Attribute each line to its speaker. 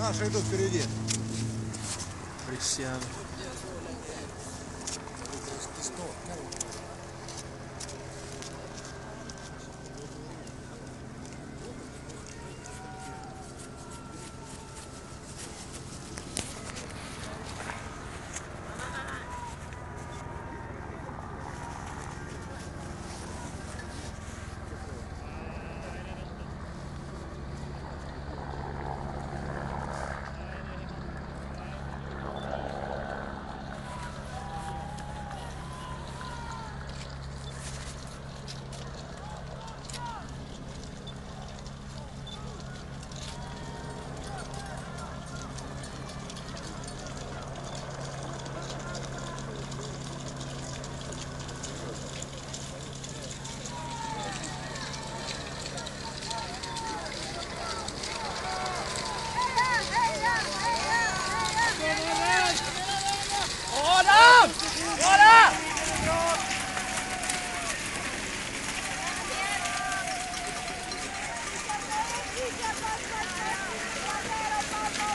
Speaker 1: Наши идут впереди.
Speaker 2: Присяду.
Speaker 1: Ты что?